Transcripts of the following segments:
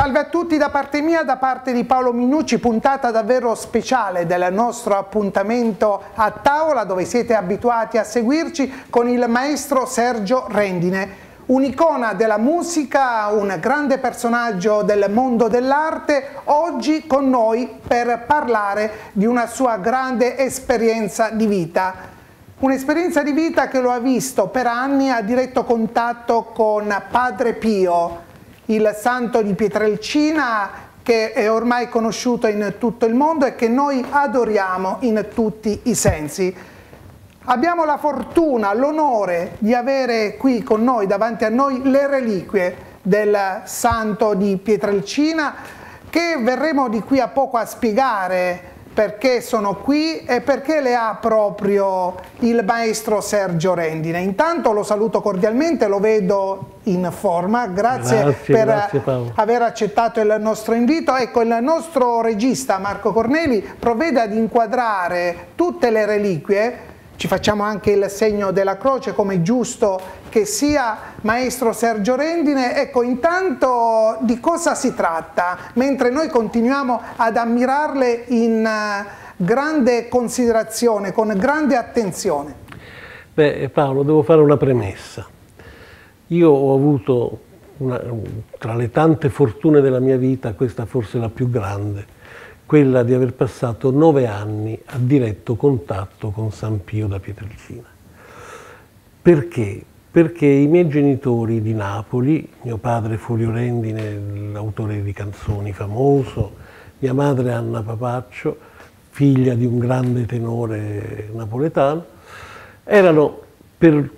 Salve a tutti da parte mia, da parte di Paolo Minucci, puntata davvero speciale del nostro appuntamento a tavola dove siete abituati a seguirci con il maestro Sergio Rendine. Un'icona della musica, un grande personaggio del mondo dell'arte, oggi con noi per parlare di una sua grande esperienza di vita. Un'esperienza di vita che lo ha visto per anni a diretto contatto con Padre Pio, il santo di Pietrelcina che è ormai conosciuto in tutto il mondo e che noi adoriamo in tutti i sensi. Abbiamo la fortuna, l'onore di avere qui con noi, davanti a noi, le reliquie del santo di Pietrelcina che verremo di qui a poco a spiegare perché sono qui e perché le ha proprio il maestro Sergio Rendine. Intanto lo saluto cordialmente, lo vedo in forma, grazie, Grazie, per grazie, aver accettato il nostro invito. Ecco, il nostro regista Marco Corneli provvede ad inquadrare tutte le reliquie ci facciamo anche il segno della croce come giusto che sia maestro Sergio Rendine. Ecco intanto di cosa si tratta? Mentre noi continuiamo ad ammirarle in eh, grande considerazione con grande attenzione. Beh, Paolo, devo fare una premessa. Io ho avuto, una- tra le tante fortune della mia vita, questa forse la più grande, quella di aver passato nove anni a diretto contatto con San Pio da Pietrelcina. Perché? Perché i miei genitori di Napoli, mio padre Fulvio Rendine, l'autore di canzoni famoso, mia madre Anna Papaccio, figlia di un grande tenore napoletano, erano per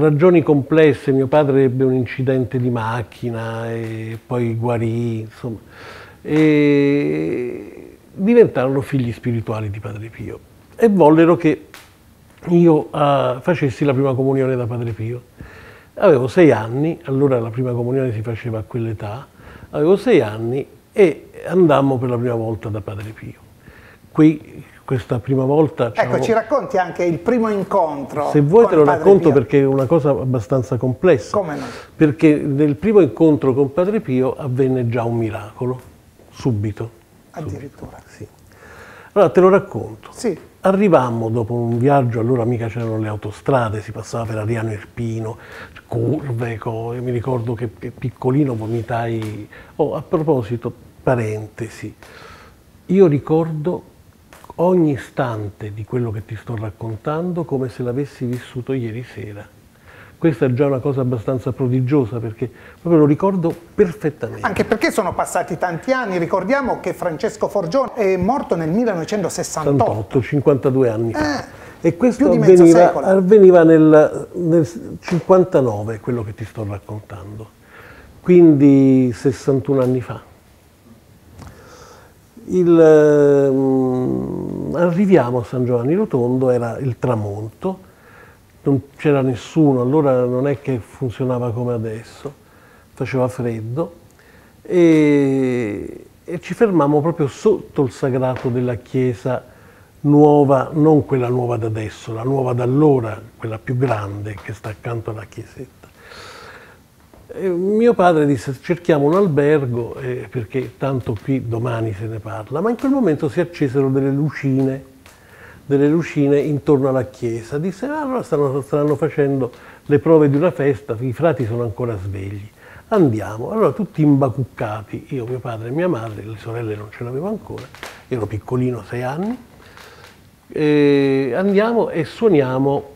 ragioni complesse, mio padre ebbe un incidente di macchina e poi guarì, insomma, e diventarono figli spirituali di Padre Pio e vollero che io eh, facessi la prima comunione da Padre Pio. Avevo sei anni, allora la prima comunione si faceva a quell'età, avevo sei anni e andammo per la prima volta da Padre Pio. Qui, questa prima volta... ecco ci racconti anche il primo incontro se vuoi te lo Padre racconto Pio. perché è una cosa abbastanza complessa. Come no? Perché nel primo incontro con Padre Pio avvenne già un miracolo, subito. addirittura. Allora te lo racconto. sì Arrivammo dopo un viaggio, allora mica c'erano le autostrade, si passava per Ariano Irpino, curve, co- mi ricordo che, che piccolino vomitai. Oh, a proposito, parentesi, io ricordo ogni istante di quello che ti sto raccontando come se l'avessi vissuto ieri sera. Questa è già una cosa abbastanza prodigiosa perché proprio lo ricordo perfettamente. Anche perché sono passati tanti anni, ricordiamo che Francesco Forgione è morto nel 1968. 68, 52 anni fa. Eh, e questo più di mezzo avveniva, avveniva nel, nel 59, quello che ti sto raccontando, quindi 61 anni fa. Il, ehm, arriviamo a San Giovanni Rotondo, era il tramonto, non c'era nessuno, allora non è che funzionava come adesso, faceva freddo e, e ci fermammo proprio sotto il sagrato della chiesa nuova, non quella nuova da adesso, la nuova da allora, quella più grande che sta accanto alla chiesetta. E mio padre disse cerchiamo un albergo eh, perché tanto qui domani se ne parla, ma in quel momento si accesero delle lucine, delle lucine intorno alla chiesa. Disse "Ah, allora stanno, stanno facendo le prove di una festa, i frati sono ancora svegli. Andiamo. Allora tutti imbacuccati, io, mio padre e mia madre, le sorelle non ce l'avevo ancora, ero piccolino, sei anni, e andiamo e suoniamo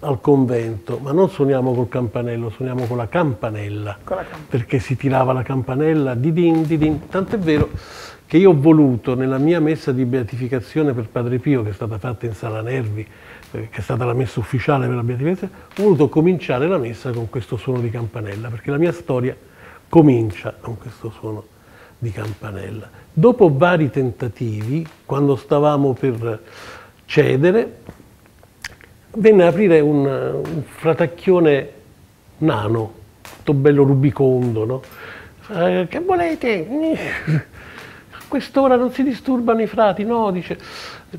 al convento, ma non suoniamo col campanello, suoniamo con la campanella, Con la campanella. perché si tirava la campanella, di din, di din. Tant'è vero che io ho voluto nella mia messa di beatificazione per Padre Pio, che è stata fatta in Sala Nervi, eh, che è stata la messa ufficiale per la beatificazione, ho voluto cominciare la messa con questo suono di campanella, perché la mia storia comincia con questo suono di campanella. Dopo vari tentativi, quando stavamo per cedere, venne ad aprire un, un fratacchione nano, tutto bello rubicondo, no? Eh, che volete? Quest'ora non si disturbano i frati, no? Dice,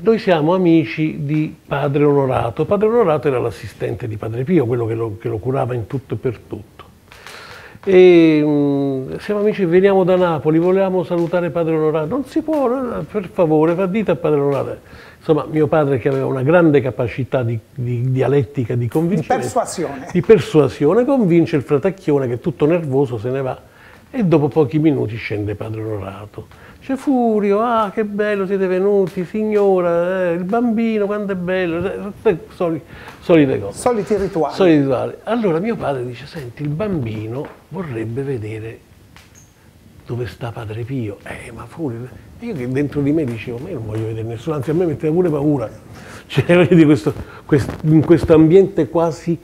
noi siamo amici di padre Onorato. Padre Onorato era l'assistente di padre Pio, quello che lo, che lo curava in tutto e per tutto. E mh, siamo amici, veniamo da Napoli, volevamo salutare padre Onorato. Non si può, per favore, fa dita a padre Onorato. Insomma, mio padre che aveva una grande capacità di, di dialettica, di convinzione. Di persuasione. Di persuasione, convince il fratacchione che tutto nervoso se ne va e dopo pochi minuti scende padre Onorato. C'è Furio, ah che bello siete venuti, signora, eh, il bambino, quanto è bello, eh, soli, solite cose. Soliti rituali. Soliti rituali. Allora mio padre dice, senti, il bambino vorrebbe vedere dove sta Padre Pio. Eh, ma Furio, io che dentro di me dicevo, ma io non voglio vedere nessuno, anzi a me metteva pure paura. Cioè, vedi questo, questo, in questo ambiente quasi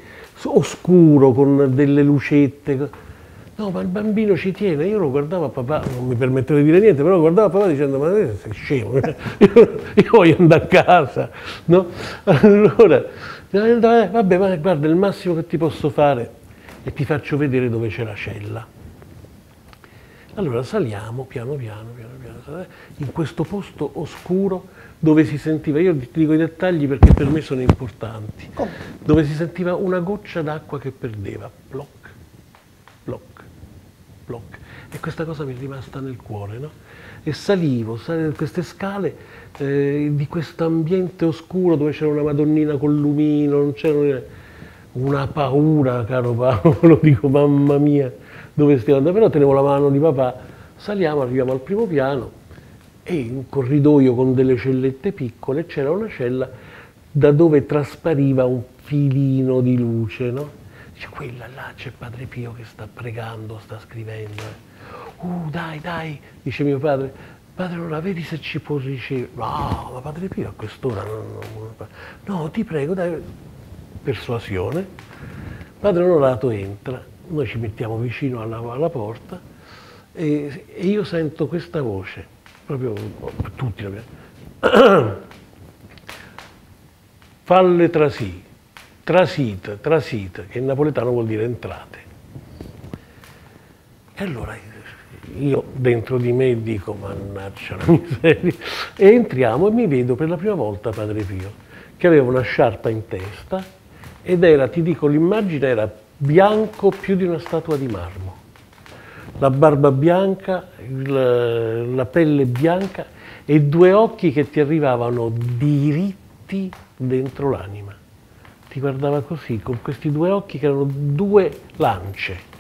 oscuro, con delle lucette No, ma il bambino ci tiene. Io lo guardavo a papà, non mi permettevo di dire niente, però lo guardavo a papà dicendo: Ma sei scemo, io, io voglio andare a casa. No? Allora, eh, vabbè, ma guarda, il massimo che ti posso fare è ti faccio vedere dove c'è la cella. Allora saliamo piano piano, piano piano, in questo posto oscuro dove si sentiva, io ti dico i dettagli perché per me sono importanti, dove si sentiva una goccia d'acqua che perdeva, ploc block. E questa cosa mi è rimasta nel cuore, no? E salivo, salivo queste scale eh, di questo ambiente oscuro dove c'era una Madonnina col lumino, non c'era una paura, caro Paolo, lo dico, mamma mia, dove stiamo andando? Però tenevo la mano di papà, saliamo, arriviamo al primo piano e un corridoio con delle cellette piccole, c'era una cella da dove traspariva un filino di luce, no? Dice, quella là c'è Padre Pio che sta pregando, sta scrivendo. Uh, dai, dai, dice mio padre, padre ora vedi se ci può ricevere. No, ma Padre Pio a quest'ora non, non, No, ti prego, dai. Persuasione. Padre Onorato entra, noi ci mettiamo vicino alla, alla porta e, e, io sento questa voce, proprio tutti l'abbiamo. Falle trasì trasit, trasit, che in napoletano vuol dire entrate. E allora io dentro di me dico, mannaggia la miseria, e entriamo e mi vedo per la prima volta Padre Pio, che aveva una sciarpa in testa ed era, ti dico, l'immagine era bianco più di una statua di marmo. La barba bianca, il, la pelle bianca e due occhi che ti arrivavano diritti dentro l'anima ti guardava così, con questi due occhi che erano due lance.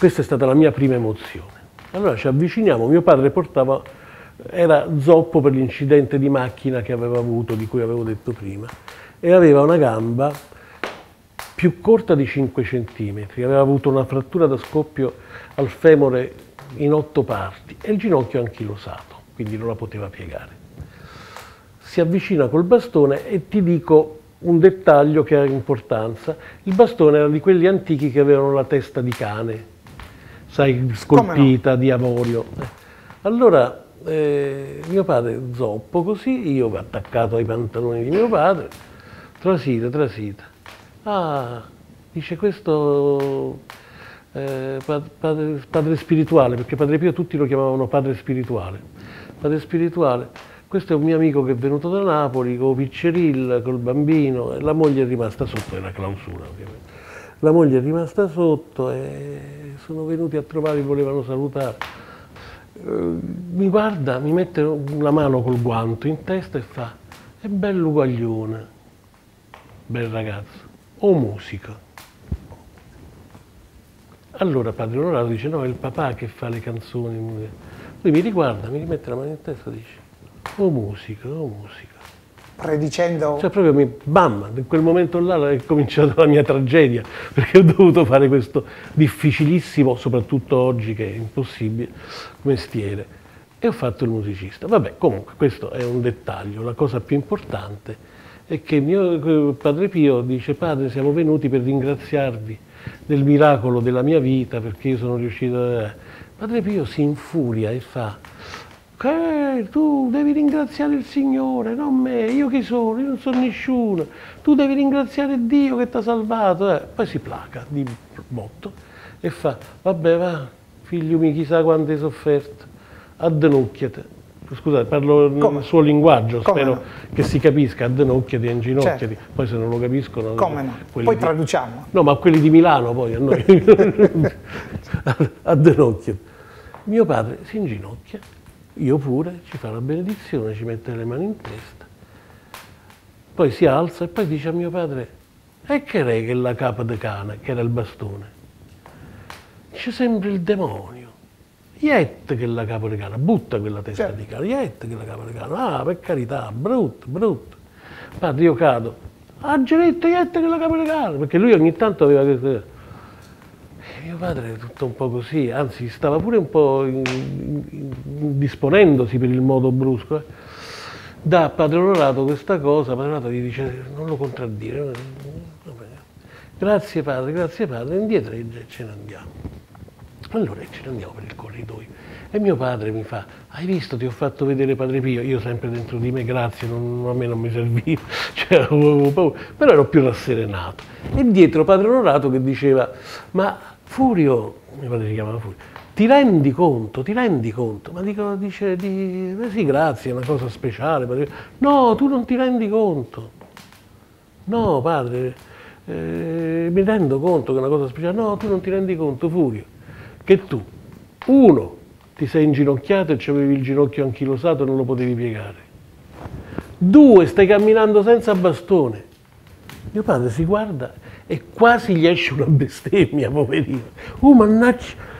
Questa è stata la mia prima emozione. Allora ci avviciniamo, mio padre portava, era zoppo per l'incidente di macchina che aveva avuto, di cui avevo detto prima, e aveva una gamba più corta di 5 cm, aveva avuto una frattura da scoppio al femore in otto parti e il ginocchio anchilosato, quindi non la poteva piegare. Si avvicina col bastone e ti dico un dettaglio che ha importanza. Il bastone era di quelli antichi che avevano la testa di cane, sai, scolpita no? di avorio. Allora, eh, mio padre zoppo così, io attaccato ai pantaloni di mio padre, trasita, trasita. Ah, dice questo eh, padre, padre spirituale, perché Padre Pio tutti lo chiamavano padre spirituale. Padre spirituale questo è un mio amico che è venuto da Napoli con Piccerilla, col bambino, e la moglie è rimasta sotto, è la clausura ovviamente. La moglie è rimasta sotto e sono venuti a trovare, volevano salutare. Eh, mi guarda, mi mette la mano col guanto in testa e fa, è bello guaglione, bel ragazzo, o musica. Allora padre Onorato dice, no, è il papà che fa le canzoni. Lui mi riguarda, mi rimette la mano in testa e dice, Oh musica, oh musica. Predicendo... Cioè proprio mi, bam, in quel momento là è cominciata la mia tragedia, perché ho dovuto fare questo difficilissimo, soprattutto oggi che è impossibile, mestiere. E ho fatto il musicista. Vabbè, comunque questo è un dettaglio, la cosa più importante è che mio eh, padre Pio dice, padre siamo venuti per ringraziarvi del miracolo della mia vita perché io sono riuscito a... Padre Pio si infuria e fa, che tu devi ringraziare il Signore, non me, io chi sono? Io non sono nessuno, tu devi ringraziare Dio che ti ha salvato. Eh. Poi si placa di botto e fa, vabbè va, figlio mio, chissà quante hai sofferto, addenucchiate. scusate, parlo Come? nel suo linguaggio, Come spero no? che si capisca, a denocchiati, a inginocchiati, Certo. poi se non lo capiscono... Come no? Poi di- traduciamo. No, ma quelli di Milano poi a noi, a denocchio. Mio padre si inginocchia, io pure, ci fa la benedizione, ci mette le mani in testa, poi si alza e poi dice a mio padre, e che lei che la capa de cane, che era il bastone? Ci sembra il demonio. Iette che la capa di cane, butta quella testa Certo. di cane, iette che la capa di cane, ah per carità, brutto, brutto. Padre io cado, ah Geretto, iette che la capa di cane, perché lui ogni tanto aveva questo... Mio padre tutto un po' così, anzi stava pure un po' indisponendosi per il modo brusco. eh. Dà a Padre Onorato questa cosa, Padre Onorato gli dice non lo contraddire. eh. Grazie padre, grazie padre, indietreggia e ce ne andiamo. Allora ce ne andiamo per il corridoio. E mio padre mi fa, hai visto, ti ho fatto vedere Padre Pio? Io sempre dentro di me, grazie, non- a me non mi serviva, cioè, però ero più rasserenato. E dietro Padre Onorato che diceva, ma Furio, mio padre si chiamava Furio, ti rendi conto, ti rendi conto? Ma dico, dice, di, "Eh sì, grazie, è una cosa speciale. Padre Pio." No, tu non ti rendi conto. No, padre, eh, mi rendo conto che è una cosa speciale. No, tu non ti rendi conto, Furio, che tu, uno, ti sei inginocchiato e avevi il ginocchio anchilosato e non lo potevi piegare. Due, stai camminando senza bastone. Mio padre si guarda e quasi gli esce una bestemmia, poverino. Oh, mannaggia!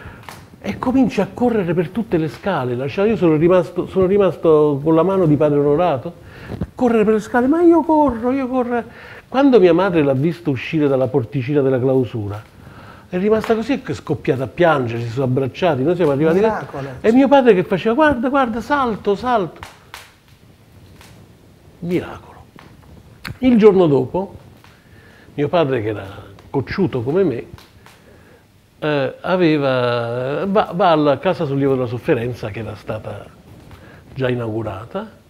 E comincia a correre per tutte le scale. Io sono rimasto, sono rimasto con la mano di padre onorato, a correre per le scale, ma io corro, io corro. Quando mia madre l'ha visto uscire dalla porticina della clausura, è rimasta così e è scoppiata a piangere, si sono abbracciati, noi siamo arrivati là. E mio padre che faceva, guarda, guarda, salto, salto. Miracolo. Il giorno dopo, mio padre che era cocciuto come me, eh, aveva, va, va alla Casa Sollievo della Sofferenza che era stata già inaugurata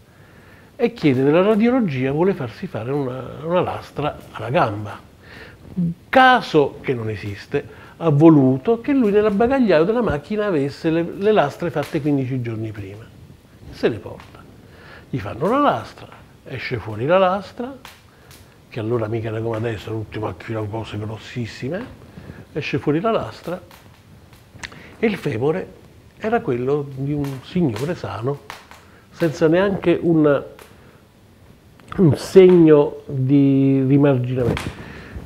e chiede della radiologia, vuole farsi fare una, una lastra alla gamba. Caso che non esiste, ha voluto che lui nella bagagliaio della macchina avesse le, le lastre fatte 15 giorni prima. Se le porta. Gli fanno la lastra, esce fuori la lastra, che allora mica era come adesso, l'ultima macchina cose grossissime, esce fuori la lastra e il femore era quello di un signore sano, senza neanche un, un segno di rimarginamento.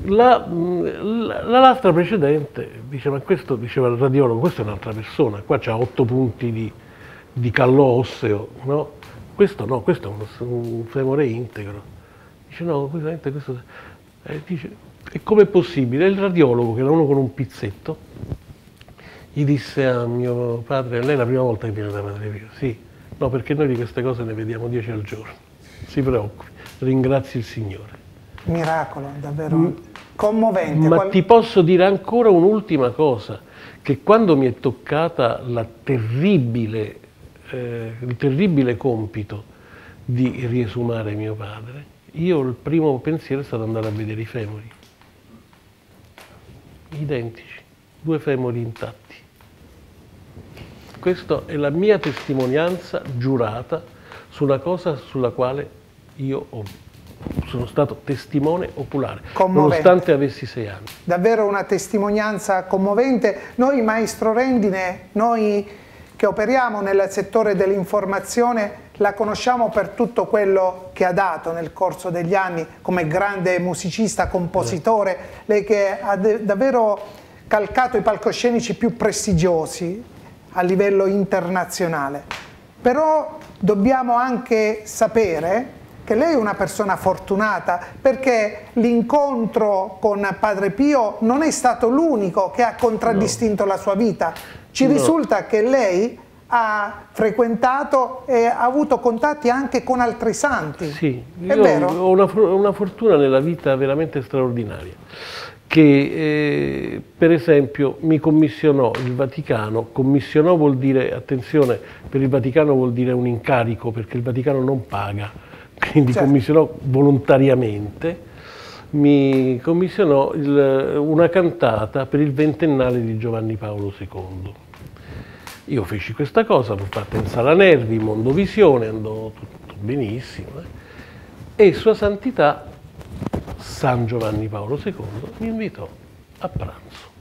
La, la- la lastra precedente, dice, ma questo, diceva il radiologo, questa è un'altra persona, qua c'ha otto punti di, di callo osseo, no? Questo no, questo è un, un femore integro. Dice no, questo, questo eh, dice, e com'è possibile? Il radiologo, che era uno con un pizzetto, gli disse a mio padre, lei è la prima volta che viene da Padre Pio? Sì, no, perché noi di queste cose ne vediamo dieci al giorno. Si preoccupi, ringrazi il Signore. Miracolo, davvero commovente. Ma Qual- ti posso dire ancora un'ultima cosa, che quando mi è toccata la terribile, eh, il terribile compito di riesumare mio padre, io il primo pensiero è stato andare a vedere i femori, identici, due femori intatti. Questa è la mia testimonianza giurata su una cosa sulla quale io ho- sono stato testimone oculare, Commovente. nonostante avessi sei anni. davvero una testimonianza commovente. Noi, maestro Rendine, noi che operiamo nel settore dell'informazione, la conosciamo per tutto quello che ha dato nel corso degli anni come grande musicista, compositore, lei che ha davvero calcato i palcoscenici più prestigiosi a livello internazionale. Però dobbiamo anche sapere che lei è una persona fortunata perché l'incontro con Padre Pio non è stato l'unico che ha contraddistinto la sua vita. Ci No. risulta che lei ha frequentato e ha avuto contatti anche con altri santi. Sì, è vero? ho una, una fortuna nella vita veramente straordinaria, che eh, per esempio mi commissionò il Vaticano, commissionò vuol dire, attenzione, per il Vaticano vuol dire un incarico, perché il Vaticano non paga, quindi Certo. commissionò volontariamente, mi commissionò il- una cantata per il ventennale di Giovanni Paolo II Io feci questa cosa, l'ho fatta in sala nervi, mondovisione, andò tutto benissimo. Eh? E Sua Santità, San Giovanni Paolo II, mi invitò a pranzo.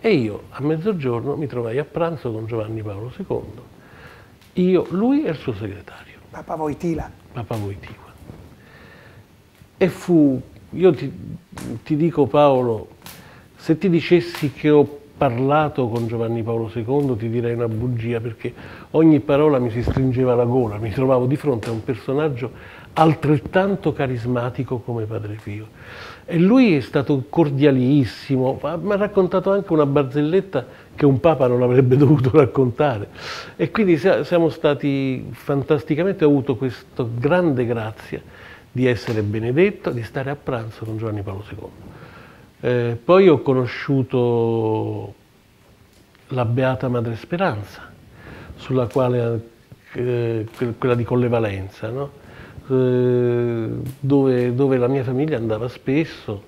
E io a mezzogiorno mi trovai a pranzo con Giovanni Paolo II, io, lui e il suo segretario. Papa Voitila. Papa Voitila. E fu, io ti, ti dico Paolo, se ti dicessi che ho parlato con Giovanni Paolo II ti direi una bugia perché ogni parola mi si stringeva la gola, mi trovavo di fronte a un personaggio altrettanto carismatico come Padre Pio. E lui è stato cordialissimo, mi ha raccontato anche una barzelletta che un Papa non avrebbe dovuto raccontare. E quindi siamo stati fantasticamente, ho avuto questa grande grazia di essere benedetto, di stare a pranzo con Giovanni Paolo II. Eh, poi ho conosciuto la Beata Madre Speranza, sulla quale, eh, quella di Colle Valenza, no? eh, dove, dove, la mia famiglia andava spesso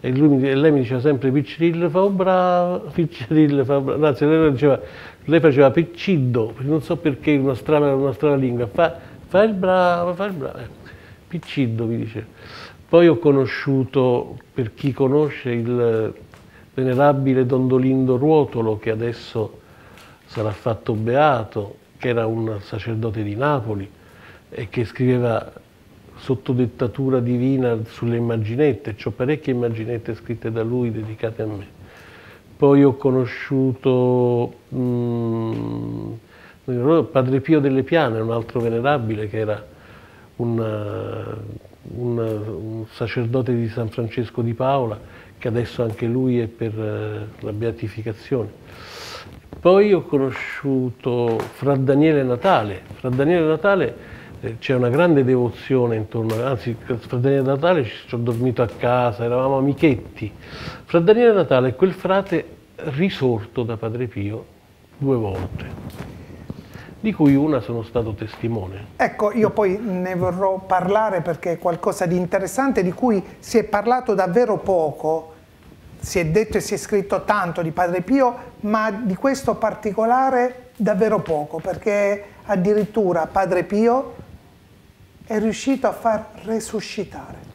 e, lui, e lei mi diceva sempre Piccirillo fa bravo, Piccirillo fa bravo, anzi lei, diceva, lei faceva Picciddo, non so perché una strana, una strana lingua, fa, fa il bravo, fa il bravo, eh, Picciddo mi diceva. Poi ho conosciuto, per chi conosce, il venerabile Dondolindo Ruotolo, che adesso sarà fatto beato, che era un sacerdote di Napoli e che scriveva sotto dettatura divina sulle immaginette, ho parecchie immaginette scritte da lui dedicate a me. Poi ho conosciuto mm, Padre Pio delle Piane, un altro venerabile che era un un, un, sacerdote di San Francesco di Paola, che adesso anche lui è per eh, la beatificazione. Poi ho conosciuto Fra Daniele Natale. Fra Daniele Natale eh, c'è una grande devozione intorno, anzi Fra Daniele Natale ci ho dormito a casa, eravamo amichetti. Fra Daniele Natale è quel frate risorto da Padre Pio due volte di cui una sono stato testimone. Ecco, io poi ne vorrò parlare perché è qualcosa di interessante di cui si è parlato davvero poco, si è detto e si è scritto tanto di Padre Pio, ma di questo particolare davvero poco, perché addirittura Padre Pio è riuscito a far resuscitare.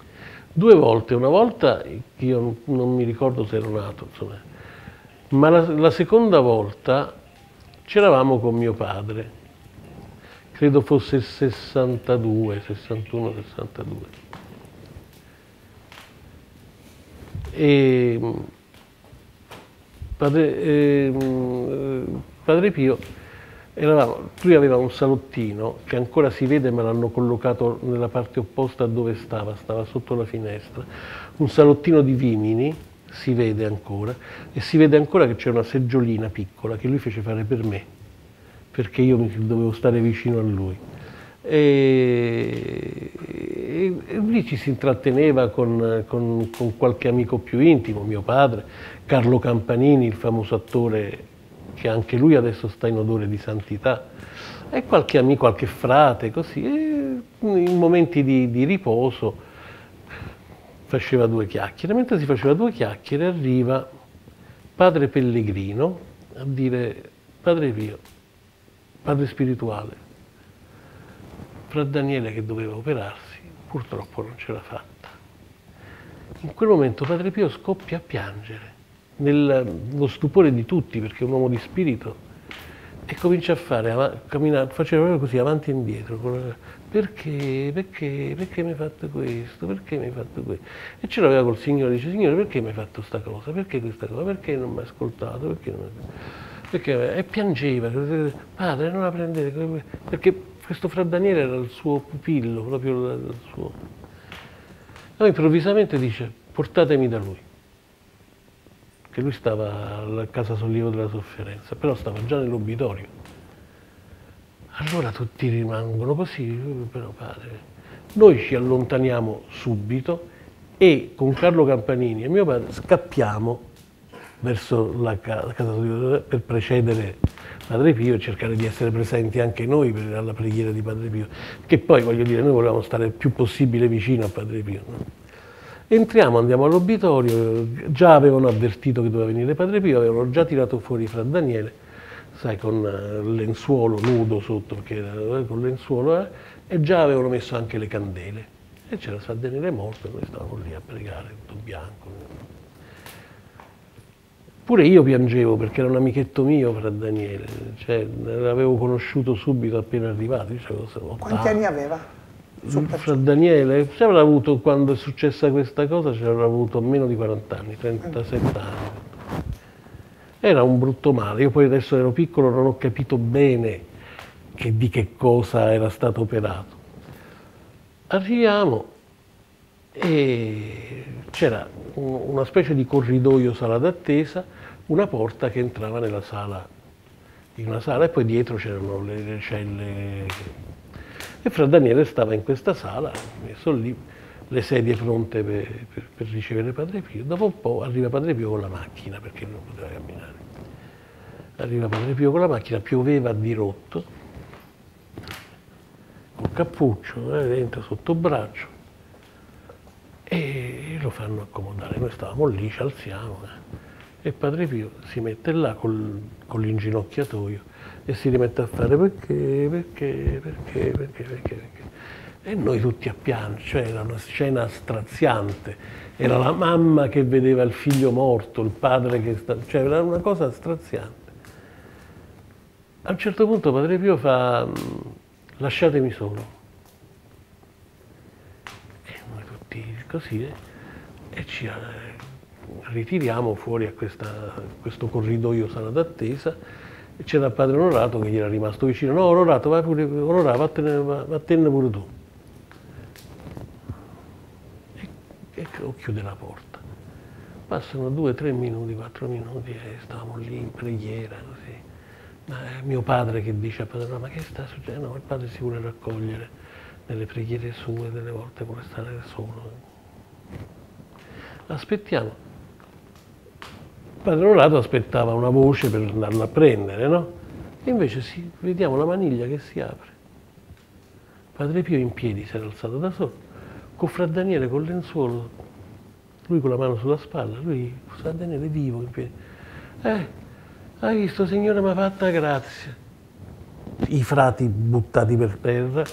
Due volte, una volta io non mi ricordo se ero nato, insomma, ma la, la seconda volta c'eravamo con mio padre, credo fosse il 62, 61, 62. E padre, eh, padre Pio, eravamo, lui aveva un salottino che ancora si vede ma l'hanno collocato nella parte opposta a dove stava, stava sotto la finestra, un salottino di vimini, si vede ancora, e si vede ancora che c'è una seggiolina piccola che lui fece fare per me, perché io dovevo stare vicino a lui. E, e, e lì ci si intratteneva con, con, con, qualche amico più intimo, mio padre, Carlo Campanini, il famoso attore che anche lui adesso sta in odore di santità, e qualche amico, qualche frate, così, e in momenti di, di riposo faceva due chiacchiere. Mentre si faceva due chiacchiere arriva padre Pellegrino a dire, padre Pio, padre spirituale, fra Daniele che doveva operarsi, purtroppo non ce l'ha fatta. In quel momento padre Pio scoppia a piangere, nello stupore di tutti, perché è un uomo di spirito, e comincia a fare, camminare, faceva proprio così, avanti e indietro, perché, perché, perché mi hai fatto questo, perché mi hai fatto questo? E ce l'aveva col Signore, dice, Signore, perché mi hai fatto questa cosa, perché questa cosa, perché non mi hai ascoltato, perché non perché, e piangeva, padre non la prendete, perché questo fra Daniele era il suo pupillo, proprio il suo... Allora improvvisamente dice, portatemi da lui, che lui stava alla casa sollievo della sofferenza, però stava già nell'obitorio. Allora tutti rimangono così, però padre. Noi ci allontaniamo subito e con Carlo Campanini e mio padre scappiamo verso la casa per precedere Padre Pio e cercare di essere presenti anche noi per alla preghiera di Padre Pio, che poi voglio dire noi volevamo stare il più possibile vicino a Padre Pio. No? Entriamo, andiamo all'obitorio, già avevano avvertito che doveva venire Padre Pio, avevano già tirato fuori fra Daniele, sai, con il lenzuolo nudo sotto, perché era con il lenzuolo, eh, e già avevano messo anche le candele. E c'era San Daniele morto e noi stavamo lì a pregare, tutto bianco. Pure io piangevo perché era un amichetto mio, fra Daniele, cioè, l'avevo conosciuto subito appena arrivato. Quanti anni aveva? Fra Daniele, se avrà avuto, quando è successa questa cosa, ci avrà avuto meno di 40 anni, 37 anni. Era un brutto male, io poi adesso ero piccolo, non ho capito bene che, di che cosa era stato operato. Arriviamo e c'era una specie di corridoio sala d'attesa, una porta che entrava nella sala, in una sala e poi dietro c'erano le, le celle e Fra Daniele stava in questa sala, messo lì, le sedie pronte per, per, per, ricevere Padre Pio. Dopo un po' arriva Padre Pio con la macchina, perché non poteva camminare. Arriva Padre Pio con la macchina, pioveva a dirotto, col cappuccio, eh, dentro sotto braccio, e lo fanno accomodare. Noi stavamo lì, ci alziamo, eh, e Padre Pio si mette là col, con l'inginocchiatoio e si rimette a fare perché, perché, perché, perché, perché, perché. E noi tutti a piangere, cioè era una scena straziante. Era la mamma che vedeva il figlio morto, il padre che sta... cioè era una cosa straziante. A un certo punto Padre Pio fa, lasciatemi solo. E noi eh, e ci eh, ritiriamo fuori a, questa, questo corridoio sala d'attesa c'era il padre Onorato che gli era rimasto vicino. No, Onorato, vai pure, Onorato, vattene, vattene pure tu. E, e chiude la porta. Passano due, tre minuti, quattro minuti e stavamo lì in preghiera così. Ma è mio padre che dice a padre, ma che sta succedendo? No, il padre si vuole raccogliere nelle preghiere sue, delle volte vuole stare solo. Aspettiamo Padre Onorato aspettava una voce per andarlo a prendere, no? E invece sì, vediamo la maniglia che si apre. Padre Pio in piedi si era alzato da solo, con Fra Daniele col lenzuolo, lui con la mano sulla spalla, lui, Fra Daniele vivo in piedi. Eh, hai visto, Signore, mi ha fatta grazia. I frati buttati per terra,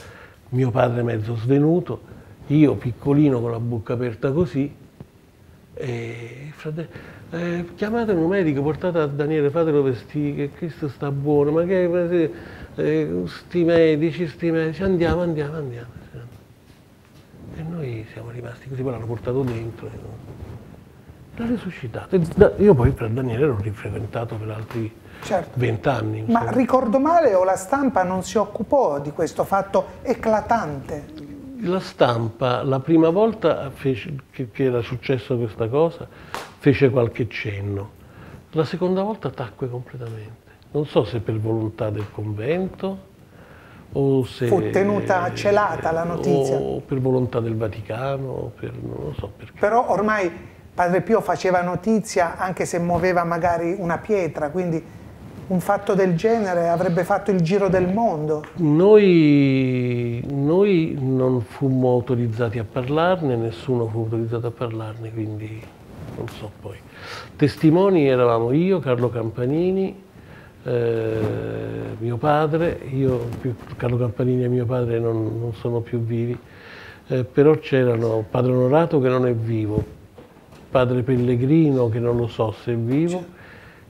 mio padre mezzo svenuto, io piccolino con la bocca aperta così, e fratello, eh, chiamate un medico, portate a Daniele, fatelo vestire, che questo sta buono, ma che eh, sti medici, sti medici, andiamo, andiamo, andiamo. E noi siamo rimasti così, poi l'hanno portato dentro. L'ha risuscitato. Io poi per Daniele l'ho rifrequentato per altri certo. vent'anni. Ma ricordo male o la stampa non si occupò di questo fatto eclatante? La stampa, la prima volta fece, che, che era successa questa cosa, fece qualche cenno. La seconda volta tacque completamente. Non so se per volontà del convento o se... Fu tenuta celata la notizia. O per volontà del Vaticano, per, non lo so perché. Però ormai Padre Pio faceva notizia anche se muoveva magari una pietra, quindi un fatto del genere avrebbe fatto il giro del mondo. Noi, noi non fummo autorizzati a parlarne, nessuno fu autorizzato a parlarne, quindi non so poi. Testimoni eravamo io, Carlo Campanini, eh, mio padre, io, Carlo Campanini e mio padre non, non sono più vivi, eh, però c'erano padre Onorato che non è vivo, padre Pellegrino che non lo so se è vivo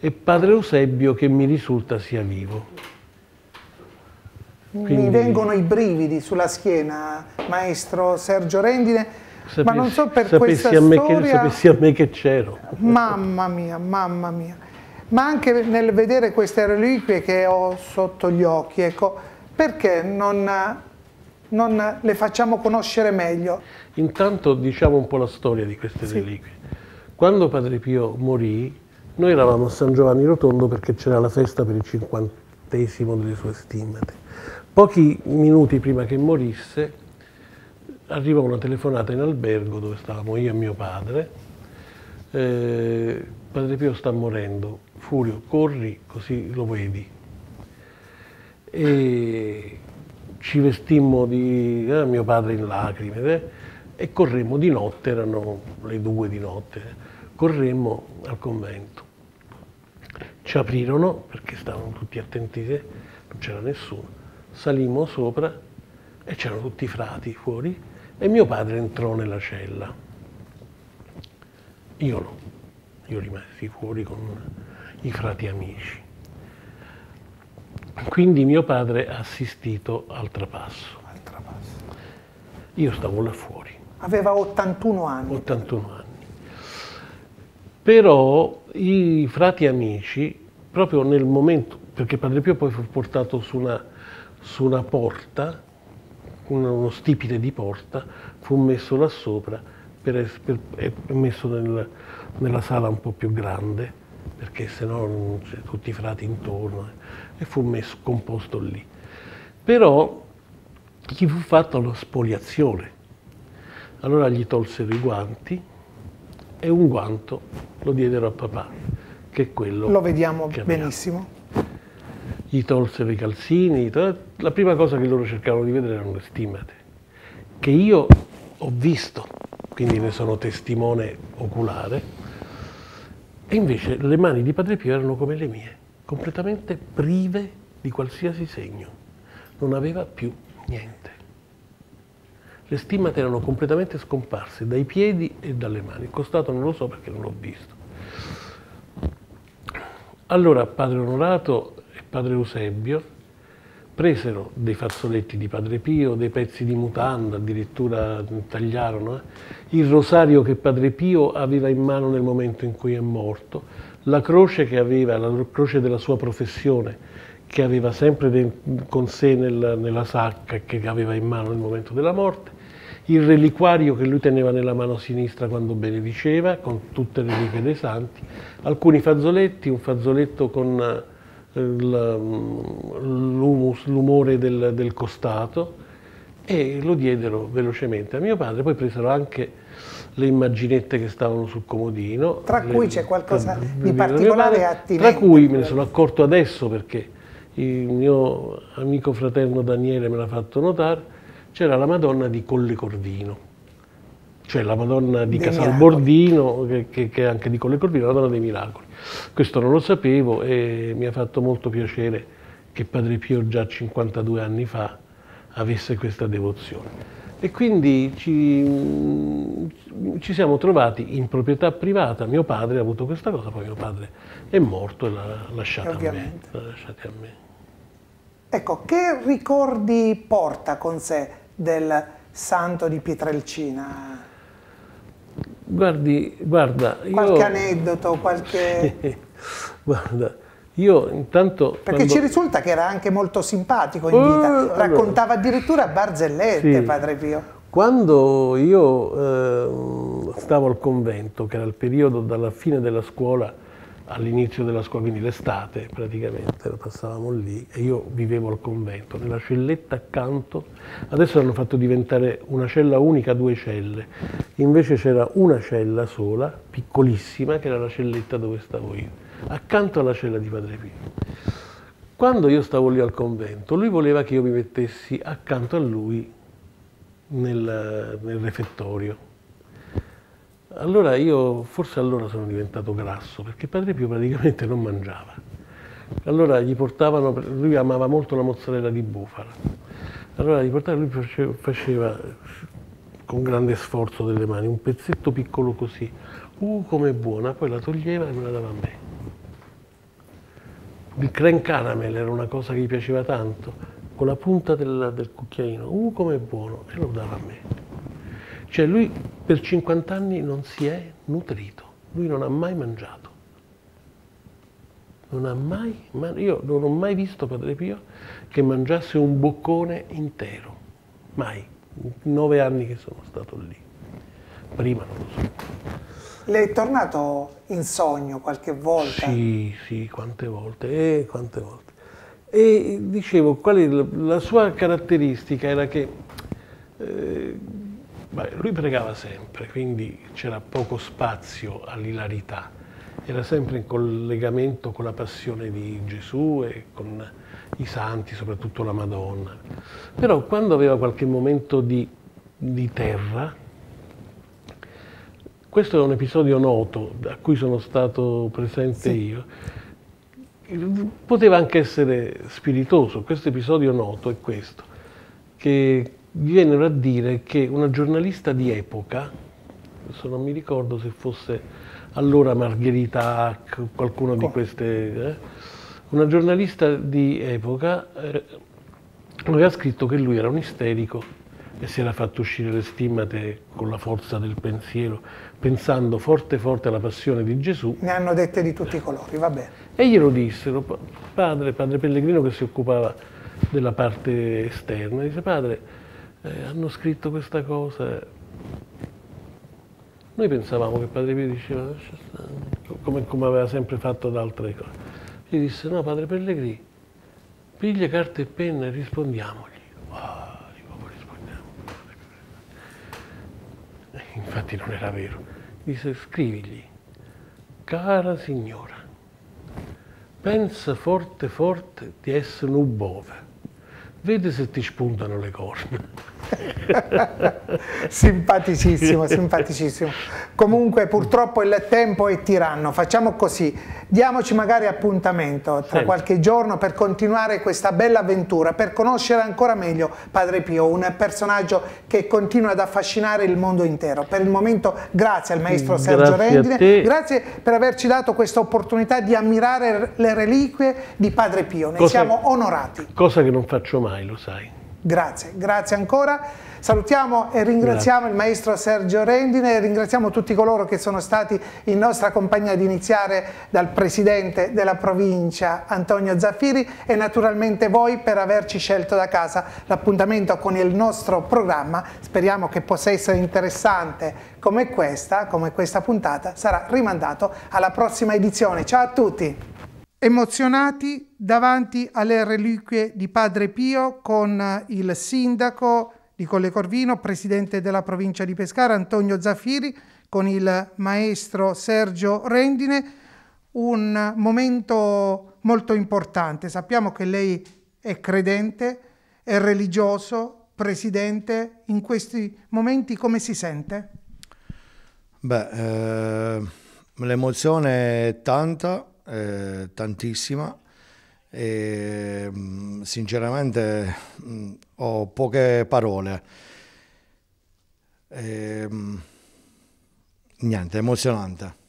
e padre Eusebio che mi risulta sia vivo. Quindi... Mi vengono i brividi sulla schiena, maestro Sergio Rendine, Sapessi, ma non so per questa a me storia... Che, sapessi a me che c'ero. Mamma mia, mamma mia. Ma anche nel vedere queste reliquie che ho sotto gli occhi, ecco, perché non, non le facciamo conoscere meglio? Intanto diciamo un po' la storia di queste sì. reliquie. Quando Padre Pio morì, noi eravamo a San Giovanni Rotondo perché c'era la festa per il cinquantesimo delle sue stimmate. Pochi minuti prima che morisse, arriva una telefonata in albergo dove stavamo io e mio padre. Eh, padre Pio sta morendo, Furio, corri così lo vedi. E ci vestimmo di eh, mio padre in lacrime eh, e corremmo di notte, erano le due di notte, corremmo al convento. Ci aprirono perché stavano tutti attenti, non c'era nessuno. Salimmo sopra e c'erano tutti i frati fuori e mio padre entrò nella cella. Io no, io rimasi fuori con i frati amici. Quindi mio padre ha assistito al trapasso. Al trapasso. Io stavo là fuori. Aveva 81 anni. 81 anni. Però i frati amici, proprio nel momento, perché Padre Pio poi fu portato su una, su una porta, uno stipite di porta, fu messo là sopra e messo nel, nella sala un po' più grande, perché sennò c'è tutti i frati intorno, e fu messo, composto lì. Però gli fu fatta una spoliazione. Allora gli tolsero i guanti e un guanto lo diedero a papà, che è quello. Lo vediamo benissimo. Gli tolsero i calzini, la prima cosa che loro cercavano di vedere erano le stimate, che io ho visto, quindi ne sono testimone oculare, e invece le mani di Padre Pio erano come le mie, completamente prive di qualsiasi segno, non aveva più niente. Le stimmate erano completamente scomparse dai piedi e dalle mani. Il costato non lo so perché non l'ho visto. Allora padre Onorato e padre Eusebio presero dei fazzoletti di padre Pio, dei pezzi di mutanda, addirittura tagliarono eh? il rosario che padre Pio aveva in mano nel momento in cui è morto, la croce che aveva, la croce della sua professione, che aveva sempre con sé nel, nella sacca che aveva in mano nel momento della morte, il reliquario che lui teneva nella mano sinistra quando benediceva, con tutte le righe dei santi, alcuni fazzoletti, un fazzoletto con eh, l'humus, l'umore del, del costato e lo diedero velocemente a mio padre, poi presero anche le immaginette che stavano sul comodino. Tra cui c'è qualcosa di particolare attinente. Tra cui me ne sono accorto adesso perché il mio amico fraterno Daniele me l'ha fatto notare, c'era la Madonna di Colle Corvino, cioè la Madonna di Casalbordino, che, che, che, è anche di Colle Corvino, la Madonna dei Miracoli. Questo non lo sapevo e mi ha fatto molto piacere che Padre Pio già 52 anni fa avesse questa devozione. E quindi ci, ci, siamo trovati in proprietà privata, mio padre ha avuto questa cosa, poi mio padre è morto e l'ha lasciata, a me, l'ha lasciata a me. Ecco, che ricordi porta con sé del santo di Pietrelcina? Guardi, guarda, qualche io... aneddoto, qualche... guarda, io intanto... Perché quando... ci risulta che era anche molto simpatico in vita, uh, raccontava allora... addirittura barzellette, sì. Padre Pio. Quando io eh, stavo al convento, che era il periodo dalla fine della scuola all'inizio della scuola, quindi l'estate praticamente, lo passavamo lì e io vivevo al convento, nella celletta accanto, adesso l'hanno fatto diventare una cella unica, due celle, invece c'era una cella sola, piccolissima, che era la celletta dove stavo io, accanto alla cella di Padre Pio. Quando io stavo lì al convento, lui voleva che io mi mettessi accanto a lui nel, nel refettorio allora io, forse allora sono diventato grasso, perché Padre Pio praticamente non mangiava. Allora gli portavano, lui amava molto la mozzarella di bufala. Allora gli portavano, lui faceva, faceva con grande sforzo delle mani un pezzetto piccolo così, uh com'è buona, poi la toglieva e me la dava a me. Il creme caramel era una cosa che gli piaceva tanto, con la punta del, del cucchiaino, uh com'è buono, e lo dava a me. Cioè lui per 50 anni non si è nutrito, lui non ha mai mangiato. Non ha mai, io non ho mai visto Padre Pio che mangiasse un boccone intero, mai. Nove anni che sono stato lì, prima non lo so. Le è tornato in sogno qualche volta? Sì, sì, quante volte, eh, quante volte. E dicevo, la, la sua caratteristica era che eh, Beh, lui pregava sempre, quindi c'era poco spazio all'ilarità, era sempre in collegamento con la passione di Gesù e con i santi, soprattutto la Madonna. Però quando aveva qualche momento di, di terra, questo è un episodio noto a cui sono stato presente sì. io, poteva anche essere spiritoso. Questo episodio noto è questo, che vennero a dire che una giornalista di epoca, adesso non mi ricordo se fosse allora Margherita Hack, qualcuno di queste, eh, una giornalista di epoca eh, aveva scritto che lui era un isterico e si era fatto uscire le stimmate con la forza del pensiero, pensando forte forte alla passione di Gesù. Ne hanno dette di tutti i colori, va bene. E glielo dissero, padre, padre Pellegrino che si occupava della parte esterna, disse padre, eh, hanno scritto questa cosa. Noi pensavamo che padre Pio diceva, come, come aveva sempre fatto da altre cose. Gli disse, no padre Pellegrino, piglia carta e penna e rispondiamogli. infatti non era vero, disse scrivigli, cara signora, pensa forte forte di essere un bove, vedi se ti spuntano le corna. simpaticissimo, simpaticissimo. Comunque purtroppo il tempo è tiranno, facciamo così, diamoci magari appuntamento tra qualche giorno per continuare questa bella avventura, per conoscere ancora meglio Padre Pio, un personaggio che continua ad affascinare il mondo intero. Per il momento grazie al maestro Sergio grazie Rendine, grazie per averci dato questa opportunità di ammirare le reliquie di Padre Pio, ne cosa, siamo onorati. Cosa che non faccio mai, lo sai. Grazie, grazie ancora. Salutiamo e ringraziamo grazie. il maestro Sergio Rendine e ringraziamo tutti coloro che sono stati in nostra compagnia ad iniziare dal presidente della provincia Antonio Zaffiri e naturalmente voi per averci scelto da casa l'appuntamento con il nostro programma. Speriamo che possa essere interessante come questa, come questa puntata, sarà rimandato alla prossima edizione. Ciao a tutti! Emozionati davanti alle reliquie di Padre Pio con il sindaco di Colle Corvino, presidente della provincia di Pescara, Antonio Zaffiri, con il maestro Sergio Rendine, un momento molto importante. Sappiamo che lei è credente, è religioso, presidente, in questi momenti come si sente? Beh, eh, l'emozione è tanta, eh, tantissima e mm, sinceramente mm, ho poche parole. E, mm, niente, emozionante.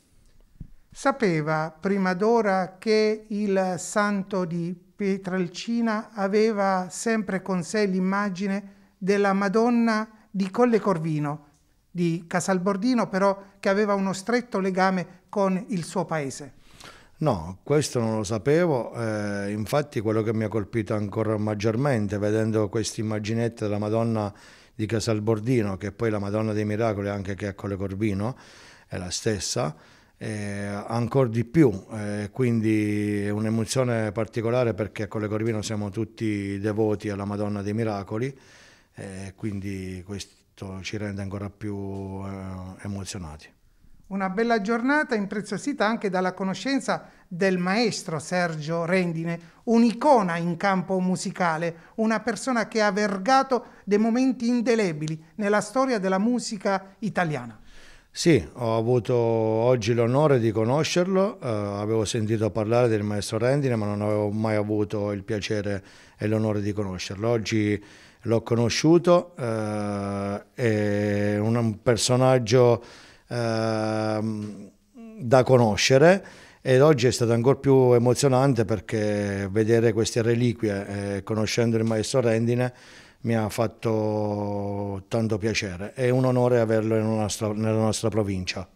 Sapeva prima d'ora che il santo di Pietrelcina aveva sempre con sé l'immagine della Madonna di Colle Corvino, di Casalbordino, però che aveva uno stretto legame con il suo paese. No, questo non lo sapevo, eh, infatti quello che mi ha colpito ancora maggiormente vedendo questa immaginetta della Madonna di Casalbordino, che poi la Madonna dei Miracoli anche che a Colle Corvino, è la stessa, eh, ancora di più, eh, quindi è un'emozione particolare perché a Colle Corvino siamo tutti devoti alla Madonna dei Miracoli, eh, quindi questo ci rende ancora più eh, emozionati. Una bella giornata impreziosita anche dalla conoscenza del maestro Sergio Rendine, un'icona in campo musicale, una persona che ha vergato dei momenti indelebili nella storia della musica italiana. Sì, ho avuto oggi l'onore di conoscerlo, eh, avevo sentito parlare del maestro Rendine ma non avevo mai avuto il piacere e l'onore di conoscerlo. Oggi l'ho conosciuto, eh, è un personaggio Ehm, da conoscere ed oggi è stato ancora più emozionante perché vedere queste reliquie eh, conoscendo il maestro Rendine mi ha fatto tanto piacere. È un onore averlo nostra, nella nostra provincia.